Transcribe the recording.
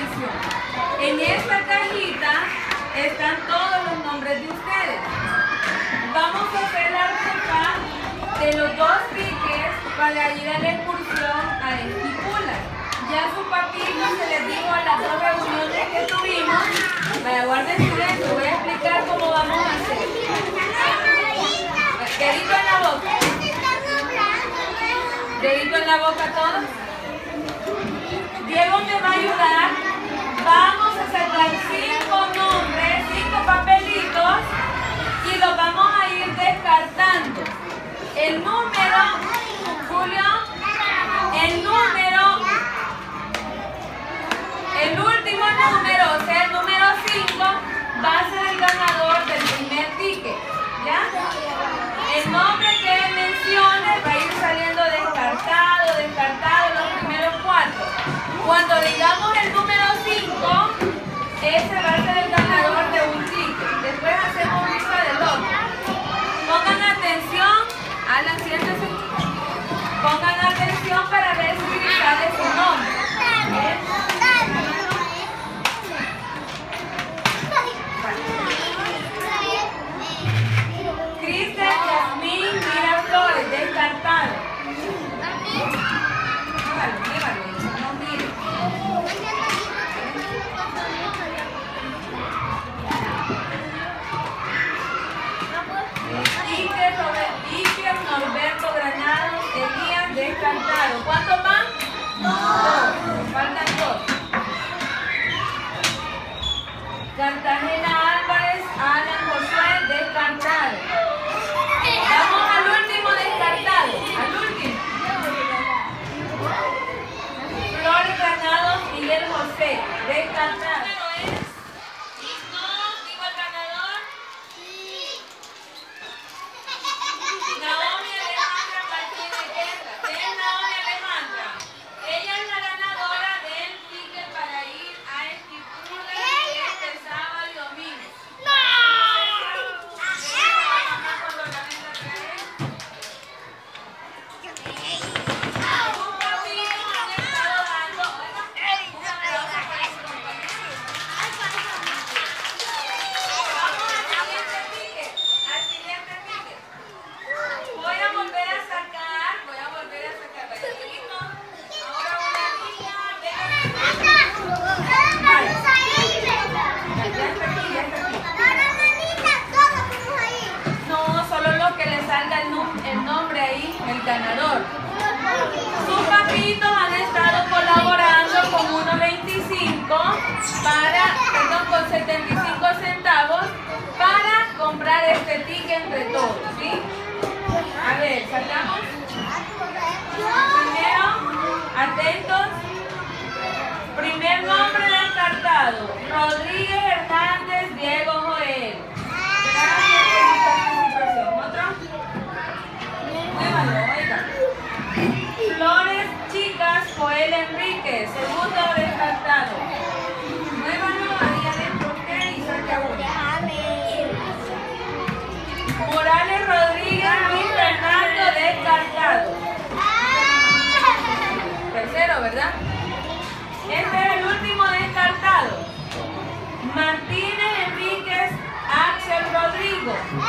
atención. En esta cajita están todos los nombres de ustedes. Vamos a hacer la rifa de los dos tickets para ir a la excursión a Estipula. Ya su papito se les dijo a las dos reuniones que tuvimos. Para guardar silencio, voy a explicar cómo vamos a hacer. Dedito en la boca. Dedito en la boca todos. Diego me va a ayudar. Vamos ese va a ser el ganador de un ticket. Después hacemos Iker, Norberto Granados, Elías, descartado. ¿Cuántos van? Ganador. Sus papitos han estado colaborando con 1.25 para, perdón, con 75 centavos para comprar este ticket entre todos, ¿sí? A ver, sacamos. Primero, atentos. Primer nombre descartado. Joel Enrique, segundo descartado. Muévalo ahí adentro, ok, y se acabó. Morales Rodríguez, Luis Fernando, descartado. Tercero, ¿verdad? Este es el último descartado. Martínez Enríquez, Axel Rodrigo.